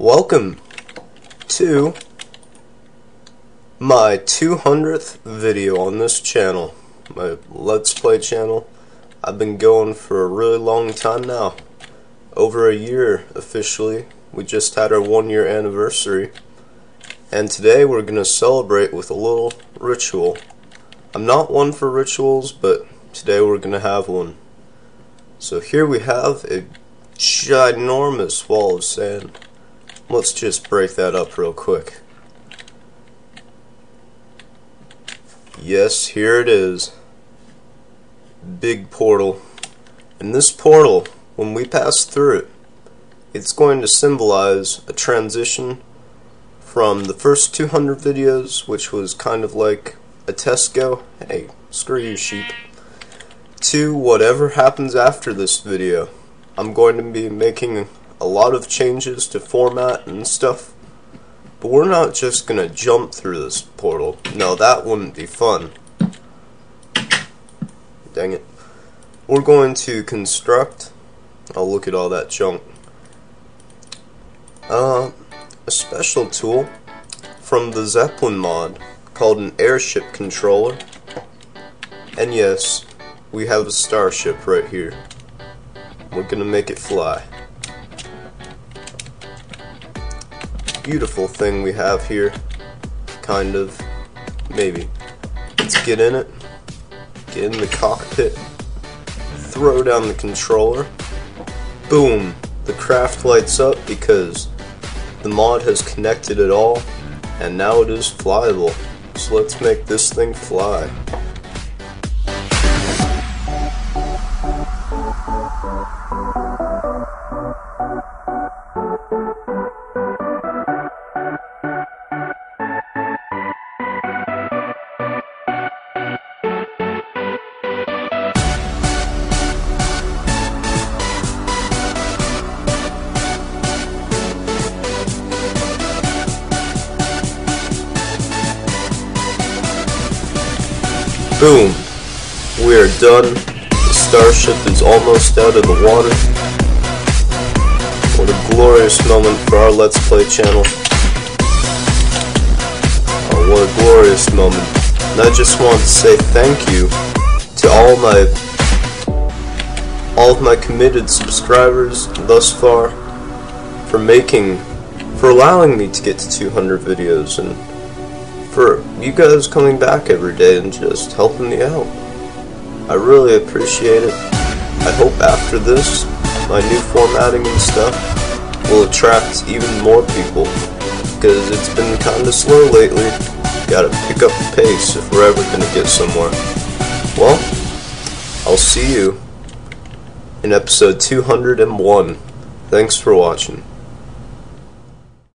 Welcome to my 200th video on this channel, my Let's Play channel. I've been going for a really long time now, over a year officially. We just had our one year anniversary, and today we're going to celebrate with a little ritual. I'm not one for rituals, but today we're going to have one. So here we have a ginormous wall of sand. Let's just break that up real quick. Yes, here it is. Big portal. And this portal, when we pass through it, it's going to symbolize a transition from the first 200 videos, which was kind of like a test go, hey, screw you sheep, to whatever happens after this video. I'm going to be making a lot of changes to format and stuff. But we're not just gonna jump through this portal. No, that wouldn't be fun. Dang it. We're going to construct. I'll look at all that junk. Uh, a special tool from the Zeppelin mod called an airship controller. And yes, we have a starship right here. We're gonna make it fly. Beautiful thing we have here. Kind of. Maybe. Let's get in it. Get in the cockpit. Throw down the controller. Boom! The craft lights up because the mod has connected it all and now it is flyable. So let's make this thing fly. Boom! We are done. The starship is almost out of the water. What a glorious moment for our Let's Play channel. Oh, what a glorious moment. And I just want to say thank you to all my all of my committed subscribers thus far for making for allowing me to get to 200 videos and for you guys coming back every day and just helping me out. I really appreciate it. I hope after this, my new formatting and stuff will attract even more people because it's been kind of slow lately. Gotta pick up the pace if we're ever gonna get somewhere. Well, I'll see you in episode 201. Thanks for watching.